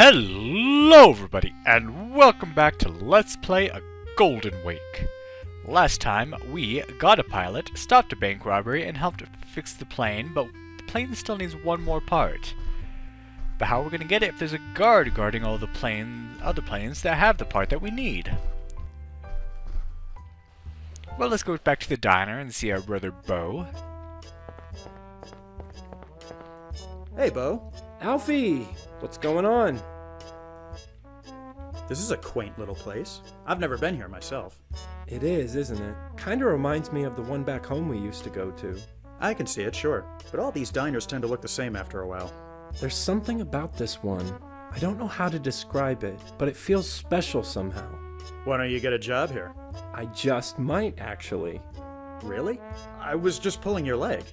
Hello everybody, and welcome back to Let's Play a Golden Wake. Last time, we got a pilot, stopped a bank robbery, and helped fix the plane, but the plane still needs one more part. But how are we going to get it if there's a guard guarding all the planes, other planes that have the part that we need? Well, let's go back to the diner and see our brother Bo. Hey, Bo. Alfie, what's going on? This is a quaint little place. I've never been here myself. It is, isn't it? Kinda reminds me of the one back home we used to go to. I can see it, sure. But all these diners tend to look the same after a while. There's something about this one. I don't know how to describe it, but it feels special somehow. Why don't you get a job here? I just might, actually. Really? I was just pulling your leg.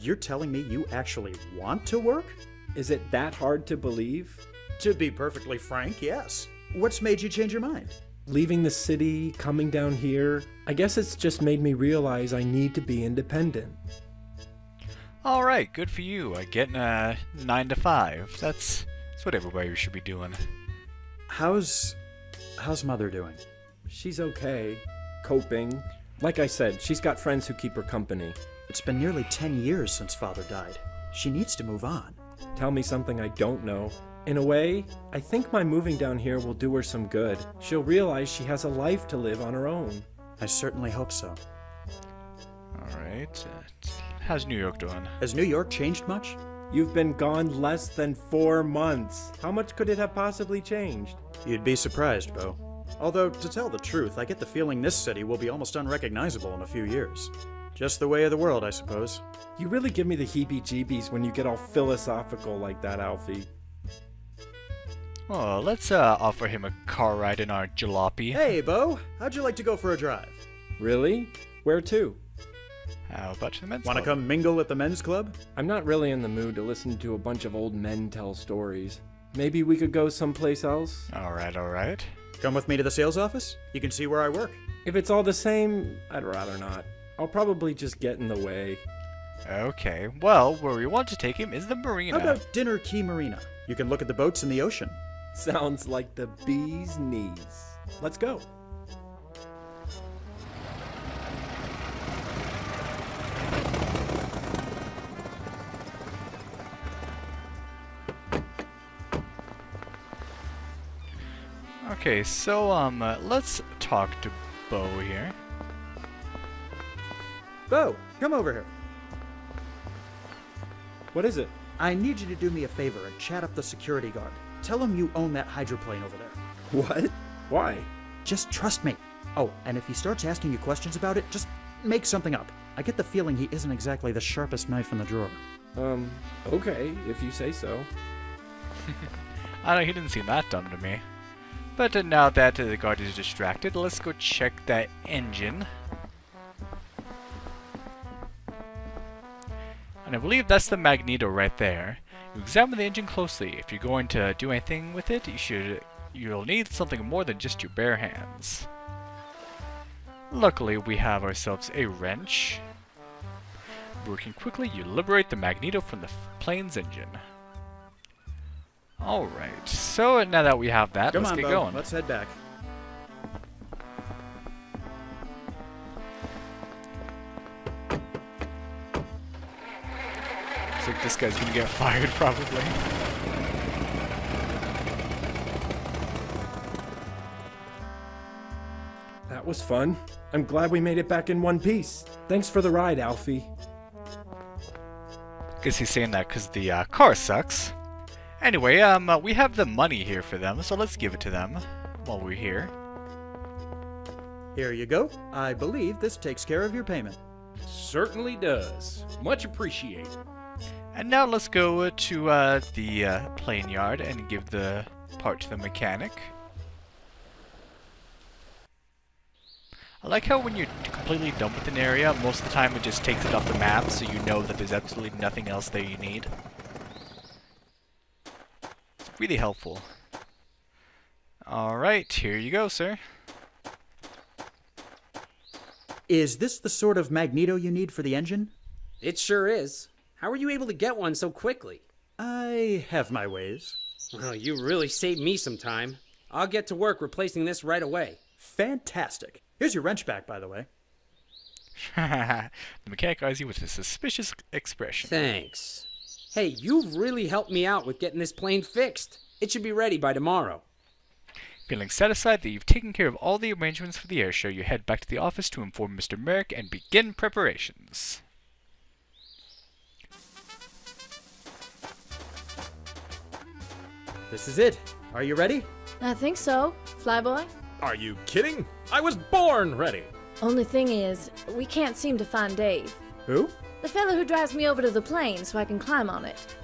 You're telling me you actually want to work? Is it that hard to believe? To be perfectly frank, yes. What's made you change your mind? Leaving the city, coming down here, I guess it's just made me realize I need to be independent. Alright, good for you. Uh, getting a 9 to 5. That's, that's what everybody should be doing. How's. How's Mother doing? She's okay, coping. Like I said, she's got friends who keep her company. It's been nearly 10 years since Father died. She needs to move on. Tell me something I don't know. In a way, I think my moving down here will do her some good. She'll realize she has a life to live on her own. I certainly hope so. Alright. Uh, how's New York doing? Has New York changed much? You've been gone less than four months. How much could it have possibly changed? You'd be surprised, Bo. Although, to tell the truth, I get the feeling this city will be almost unrecognizable in a few years. Just the way of the world, I suppose. You really give me the heebie jeebies when you get all philosophical like that, Alfie. Oh, let's uh, offer him a car ride in our jalopy. Hey, Bo, how'd you like to go for a drive? Really? Where to? How about the men's club? Want to club? come mingle at the men's club? I'm not really in the mood to listen to a bunch of old men tell stories. Maybe we could go someplace else? Alright, alright. Come with me to the sales office? You can see where I work. If it's all the same, I'd rather not. I'll probably just get in the way. Okay, well, where we want to take him is the marina. How about Dinner Key Marina? You can look at the boats in the ocean. Sounds like the bee's knees. Let's go. Okay, so um, uh, let's talk to Bo here. Bo, come over here. What is it? I need you to do me a favor and chat up the security guard. Tell him you own that hydroplane over there. What? Why? Just trust me. Oh, and if he starts asking you questions about it, just make something up. I get the feeling he isn't exactly the sharpest knife in the drawer. Um, okay, if you say so. I know he didn't seem that dumb to me. But uh, now that uh, the guard is distracted, let's go check that engine. And I believe that's the Magneto right there. You examine the engine closely. If you're going to do anything with it, you should you'll need something more than just your bare hands. Luckily, we have ourselves a wrench. Working quickly, you liberate the Magneto from the plane's engine. Alright, so now that we have that, Come let's on, get Bo. going. Let's head back. This guy's gonna get fired, probably. That was fun. I'm glad we made it back in one piece. Thanks for the ride, Alfie. Guess he's saying that because the uh, car sucks. Anyway, um, uh, we have the money here for them, so let's give it to them while we're here. Here you go. I believe this takes care of your payment. Certainly does. Much appreciated. And now let's go uh, to uh, the uh, plane yard and give the part to the mechanic. I like how when you're completely done with an area, most of the time it just takes it off the map, so you know that there's absolutely nothing else there you need. It's really helpful. Alright, here you go, sir. Is this the sort of magneto you need for the engine? It sure is. How were you able to get one so quickly? I have my ways. Well, you really saved me some time. I'll get to work replacing this right away. Fantastic. Here's your wrench back, by the way. the mechanic eyes you with a suspicious expression. Thanks. Hey, you've really helped me out with getting this plane fixed. It should be ready by tomorrow. Feeling satisfied that you've taken care of all the arrangements for the air show, you head back to the office to inform Mr. Merrick and begin preparations. This is it. Are you ready? I think so. Flyboy? Are you kidding? I was born ready. Only thing is, we can't seem to find Dave. Who? The fellow who drives me over to the plane so I can climb on it.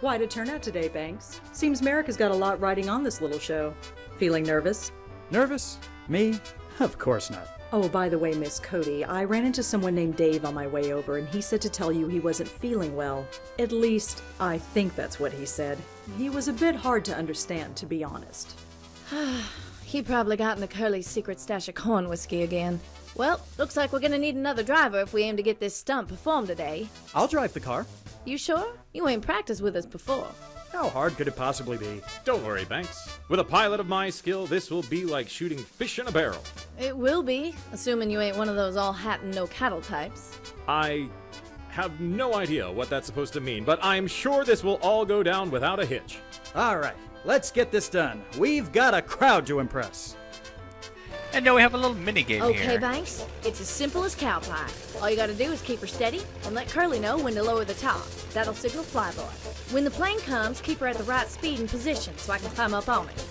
Quite a turnout today, Banks. Seems Merrick has got a lot riding on this little show. Feeling nervous? Nervous? Me? Of course not. Oh, by the way, Miss Cody, I ran into someone named Dave on my way over, and he said to tell you he wasn't feeling well. At least, I think that's what he said. He was a bit hard to understand, to be honest. He probably got into Curly's secret stash of corn whiskey again. Well, looks like we're gonna need another driver if we aim to get this stunt performed today. I'll drive the car. You sure? You ain't practiced with us before. How hard could it possibly be? Don't worry, Banks. With a pilot of my skill, this will be like shooting fish in a barrel. It will be, assuming you ain't one of those all hat and no cattle types. I have no idea what that's supposed to mean, but I'm sure this will all go down without a hitch. All right, let's get this done. We've got a crowd to impress. And now we have a little mini game Okay, here. Banks, it's as simple as cow pie. All you gotta do is keep her steady and let Curly know when to lower the top. That'll signal Flyboy. When the plane comes, keep her at the right speed and position so I can climb up on it.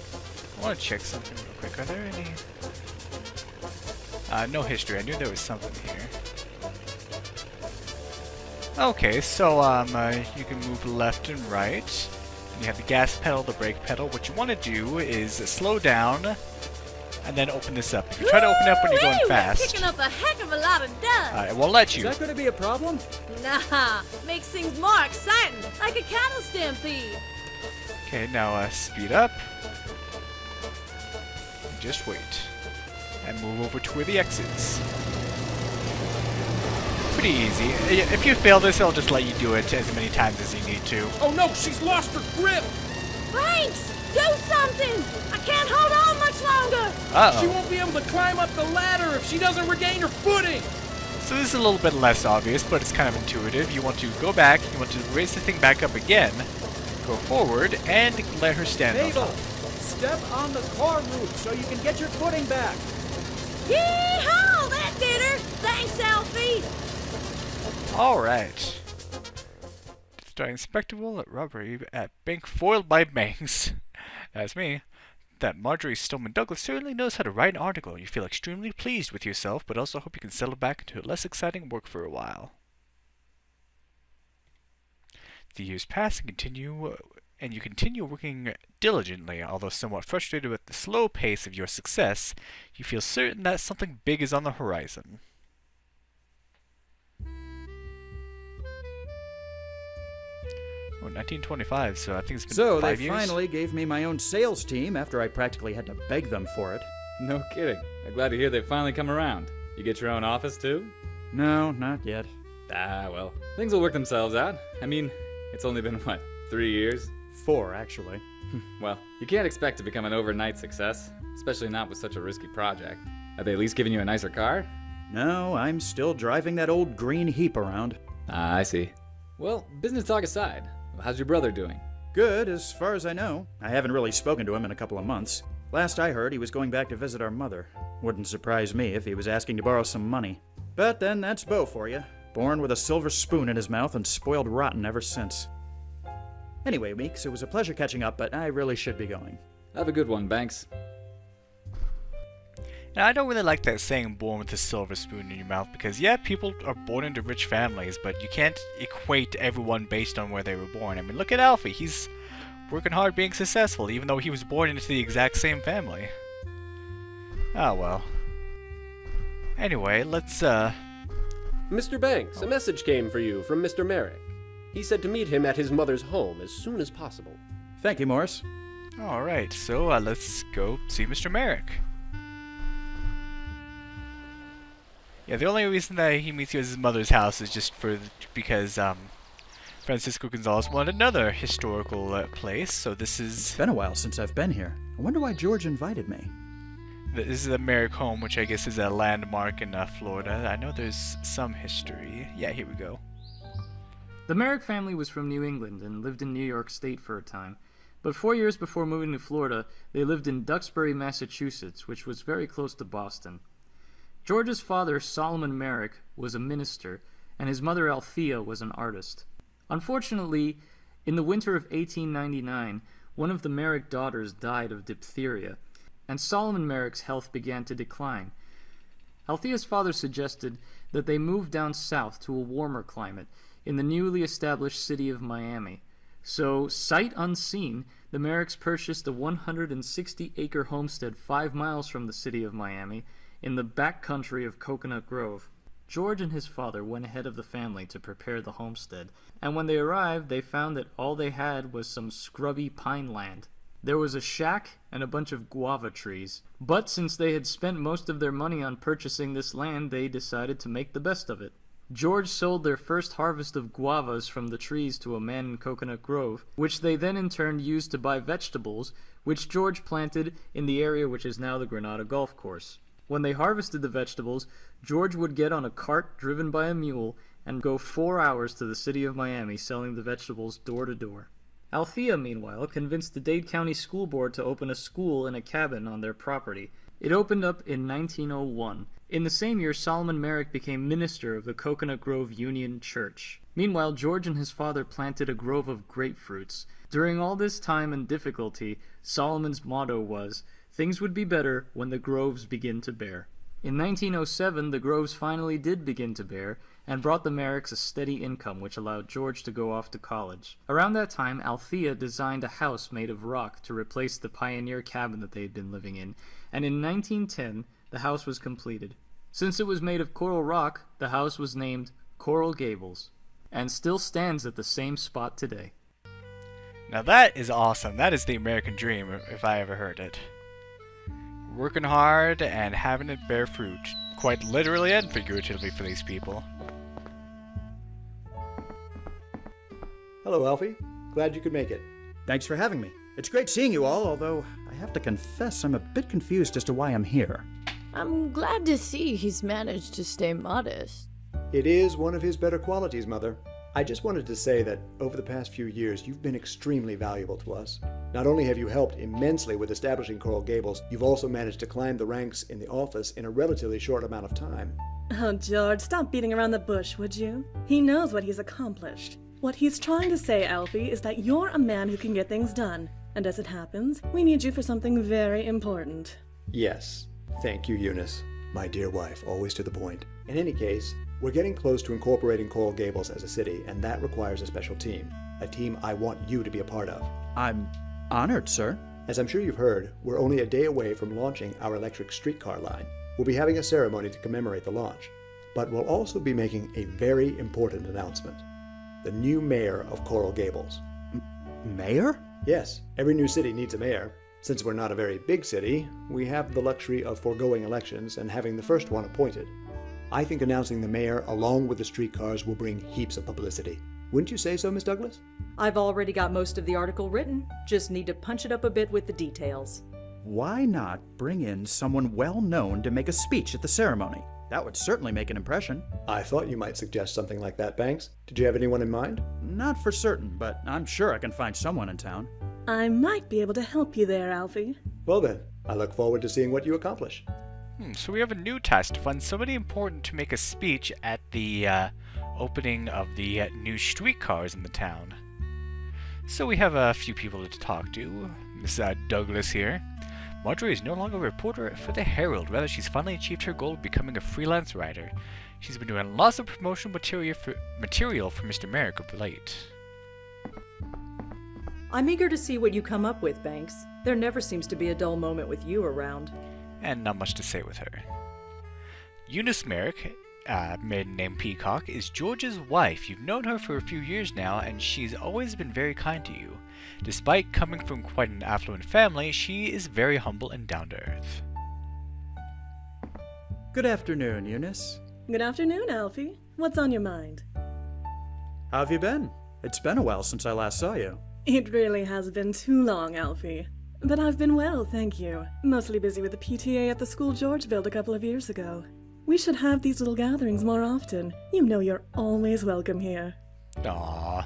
I want to check something real quick. Are there any? Uh, no history. I knew there was something here. Okay, so um, uh, you can move left and right. You have the gas pedal, the brake pedal. What you want to do is slow down and then open this up. If you try to open it up when you're going fast, Picking up a heck of a lot of dust. uh, it won't let you. Is you. that going to be a problem? Nah, makes things more exciting, like a cattle stampede. Okay, now uh, speed up. Just wait. And move over to where the exits. Pretty easy. If you fail this, it'll just let you do it as many times as you need to. Oh no, she's lost her grip! Banks, do something! I can't hold on much longer. Uh She oh. won't be able to climb up the ladder if she doesn't regain her footing! So this is a little bit less obvious, but it's kind of intuitive. You want to go back, you want to raise the thing back up again, go forward, and let her stand on Mabel, top. step on the car roof so you can get your footing back. Yee-haw! That did her! Thanks, Alfie! Alright. Starting spectacle at robbery at bank foiled by banks. That's me. That Marjory Stoneman Douglas certainly knows how to write an article. You feel extremely pleased with yourself, but also hope you can settle back into a less exciting work for a while. The years pass and continue, and you continue working diligently, although somewhat frustrated with the slow pace of your success. You feel certain that something big is on the horizon. Oh, 1925, so I think it's been So five years. So they finally gave me my own sales team after I practically had to beg them for it. No kidding. I'm glad to hear they've finally come around. You get your own office too? No, not yet. Ah, well, things will work themselves out. I mean, it's only been what, three years? Four, actually. Well, you can't expect to become an overnight success, especially not with such a risky project. Have they at least given you a nicer car? No, I'm still driving that old green heap around. Ah, I see. Well, business talk aside, how's your brother doing? Good, as far as I know. I haven't really spoken to him in a couple of months. Last I heard, he was going back to visit our mother. Wouldn't surprise me if he was asking to borrow some money. But then that's Bo for you. Born with a silver spoon in his mouth and spoiled rotten ever since. Anyway, Meeks, it was a pleasure catching up, but I really should be going. Have a good one, Banks. Now, I don't really like that saying born with a silver spoon in your mouth because, yeah, people are born into rich families, but you can't equate everyone based on where they were born. I mean, look at Alfie. He's working hard being successful, even though he was born into the exact same family. Ah, well. Anyway, let's, uh. Mr. Banks, a message came for you from Mr. Merrick. He said to meet him at his mother's home as soon as possible. Thank you, Morris. Alright, so uh, let's go see Mr. Merrick. Yeah, the only reason that he meets you at his mother's house is just for because um, Francisco Gonzalez wanted another historical uh, place, so this is It's been a while since I've been here. I wonder why George invited me. this is the Merrick home, which I guess is a landmark in uh, Florida. I know there's some history. Yeah, here we go. The Merrick family was from New England and lived in New York State for a time. But four years before moving to Florida, they lived in Duxbury, Massachusetts, which was very close to Boston. George's father, Solomon Merrick, was a minister, and his mother, Althea, was an artist. Unfortunately, in the winter of 1899, one of the Merrick daughters died of diphtheria, and Solomon Merrick's health began to decline. Althea's father suggested that they move down south to a warmer climate in the newly established city of Miami. So, sight unseen, the Merricks purchased a 160 acre homestead five miles from the city of Miami in the back country of Coconut Grove. George and his father went ahead of the family to prepare the homestead, and when they arrived, they found that all they had was some scrubby pine land. There was a shack and a bunch of guava trees, but since they had spent most of their money on purchasing this land, they decided to make the best of it. George sold their first harvest of guavas from the trees to a man in Coconut Grove, which they then in turn used to buy vegetables, which George planted in the area which is now the Granada Golf Course. When they harvested the vegetables, George would get on a cart driven by a mule and go four hours to the city of Miami selling the vegetables door to door. Althea, meanwhile, convinced the Dade County School Board to open a school in a cabin on their property. It opened up in 1901. In the same year, Solomon Merrick became minister of the Coconut Grove Union Church. Meanwhile, George and his father planted a grove of grapefruits. During all this time and difficulty, Solomon's motto was, Things would be better when the groves begin to bear. In 1907, the groves finally did begin to bear and brought the Merricks a steady income, which allowed George to go off to college. Around that time, Althea designed a house made of rock to replace the pioneer cabin that they had been living in, and in 1910, the house was completed. Since it was made of coral rock, the house was named Coral Gables, and still stands at the same spot today. Now that is awesome. That is the American dream, if I ever heard it. Working hard and having it bear fruit, quite literally and figuratively for these people. Hello, Alfie. Glad you could make it. Thanks for having me. It's great seeing you all, although I have to confess I'm a bit confused as to why I'm here. I'm glad to see he's managed to stay modest. It is one of his better qualities, Mother. I just wanted to say that over the past few years, you've been extremely valuable to us. Not only have you helped immensely with establishing Coral Gables, you've also managed to climb the ranks in the office in a relatively short amount of time. Oh, George, stop beating around the bush, would you? He knows what he's accomplished. What he's trying to say, Alfie, is that you're a man who can get things done. And as it happens, we need you for something very important. Yes. Thank you, Eunice. My dear wife, always to the point. In any case, we're getting close to incorporating Coral Gables as a city, and that requires a special team. A team I want you to be a part of. I'm honored, sir. As I'm sure you've heard, we're only a day away from launching our electric streetcar line. We'll be having a ceremony to commemorate the launch. But we'll also be making a very important announcement. The new mayor of Coral Gables. Mayor? Yes, every new city needs a mayor. Since we're not a very big city, we have the luxury of foregoing elections and having the first one appointed. I think announcing the mayor along with the streetcars will bring heaps of publicity. Wouldn't you say so, Miss Douglas? I've already got most of the article written, just need to punch it up a bit with the details. Why not bring in someone well known to make a speech at the ceremony? That would certainly make an impression. I thought you might suggest something like that, Banks. Did you have anyone in mind? Not for certain, but I'm sure I can find someone in town. I might be able to help you there, Alfie. Well then, I look forward to seeing what you accomplish. Hmm, so we have a new task to find somebody important to make a speech at the uh, opening of the new streetcars in the town. So we have a few people to talk to. Miss uh, Douglas here. Marjory is no longer a reporter for the Herald. Rather, she's finally achieved her goal of becoming a freelance writer. She's been doing lots of promotional material for, material for Mr. Merrick of late. I'm eager to see what you come up with, Banks. There never seems to be a dull moment with you around. And not much to say with her. Eunice Merrick, uh, maiden name Peacock, is George's wife. You've known her for a few years now, and she's always been very kind to you. Despite coming from quite an affluent family, she is very humble and down to earth. Good afternoon, Eunice. Good afternoon, Alfie. What's on your mind? How have you been? It's been a while since I last saw you. It really has been too long, Alfie. But I've been well, thank you. Mostly busy with the PTA at the school George built a couple of years ago. We should have these little gatherings more often. You know you're always welcome here. Aww.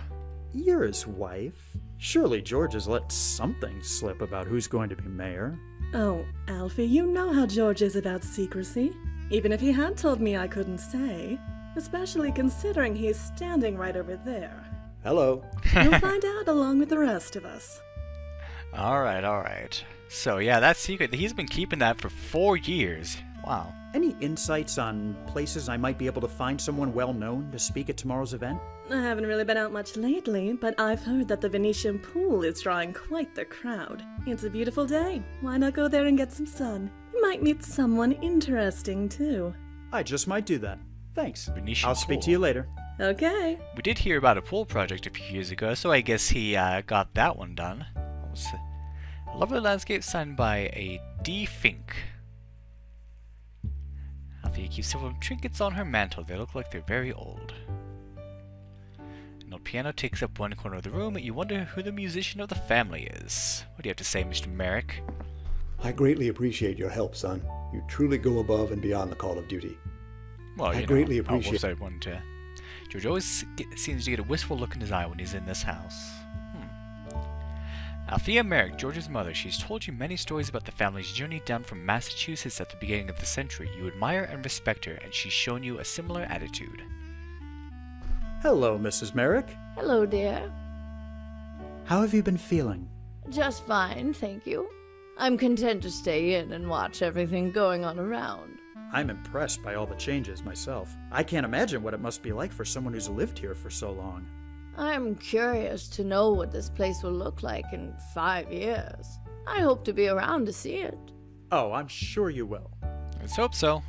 You're his wife. Surely George has let something slip about who's going to be mayor. Oh, Alfie, you know how George is about secrecy. Even if he had told me I couldn't say. Especially considering he's standing right over there. Hello. You'll find out along with the rest of us. Alright, alright. So, yeah, that secret, he's been keeping that for four years. Wow. Any insights on places I might be able to find someone well known to speak at tomorrow's event? I haven't really been out much lately, but I've heard that the Venetian pool is drawing quite the crowd. It's a beautiful day. Why not go there and get some sun? You might meet someone interesting, too. I just might do that. Thanks. Venetian I'll speak pool. to you later. Okay. We did hear about a pool project a few years ago, so I guess he uh, got that one done. What was it? A lovely landscape signed by a D. Fink. Keeps several trinkets on her mantle. They look like they're very old. An old piano takes up one corner of the room. You wonder who the musician of the family is. What do you have to say, Mr. Merrick? I greatly appreciate your help, son. You truly go above and beyond the call of duty. Well, I you know, greatly appreciate- I one to? George always seems to get a wistful look in his eye when he's in this house. Althea Merrick, George's mother, she's told you many stories about the family's journey down from Massachusetts at the beginning of the century. You admire and respect her, and she's shown you a similar attitude. Hello, Mrs. Merrick. Hello, dear. How have you been feeling? Just fine, thank you. I'm content to stay in and watch everything going on around. I'm impressed by all the changes myself. I can't imagine what it must be like for someone who's lived here for so long. I'm curious to know what this place will look like in five years. I hope to be around to see it. Oh, I'm sure you will. Let's hope so.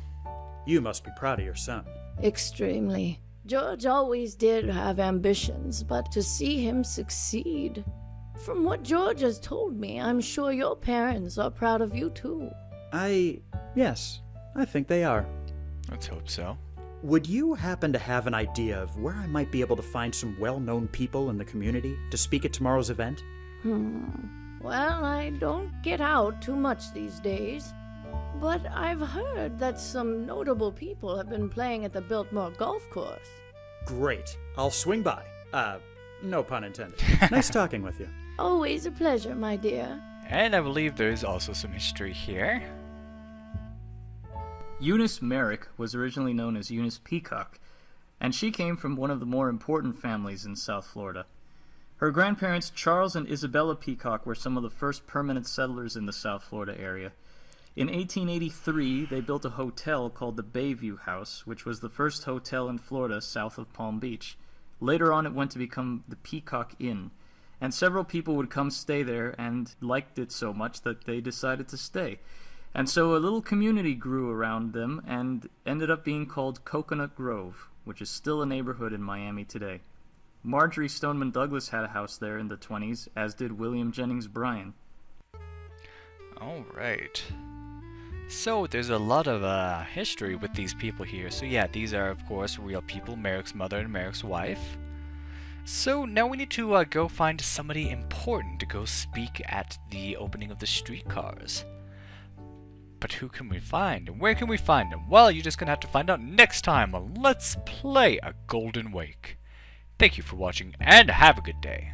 You must be proud of your son. Extremely. George always did have ambitions, but to see him succeed. From what George has told me, I'm sure your parents are proud of you too. I. Yes, I think they are. Let's hope so. Would you happen to have an idea of where I might be able to find some well known people in the community to speak at tomorrow's event? Hmm. Well, I don't get out too much these days. But I've heard that some notable people have been playing at the Biltmore Golf Course. Great. I'll swing by. Uh, no pun intended. nice talking with you. Always a pleasure, my dear. And I believe there's also some history here. Eunice Merrick was originally known as Eunice Peacock, and she came from one of the more important families in South Florida. Her grandparents, Charles and Isabella Peacock, were some of the first permanent settlers in the South Florida area. In 1883, they built a hotel called the Bayview House, which was the first hotel in Florida south of Palm Beach. Later on, it went to become the Peacock Inn, and several people would come stay there and liked it so much that they decided to stay. And so a little community grew around them and ended up being called Coconut Grove, which is still a neighborhood in Miami today. Marjory Stoneman Douglas had a house there in the 20s, as did William Jennings Bryan. Alright. So, there's a lot of uh, history with these people here. So, yeah, these are, of course, real people Merrick's mother and Merrick's wife. So, now we need to uh, go find somebody important to go speak at the opening of the streetcars. But who can we find? And where can we find them? Well, you're just gonna have to find out next time on Let's Play a Golden Wake. Thank you for watching, and have a good day.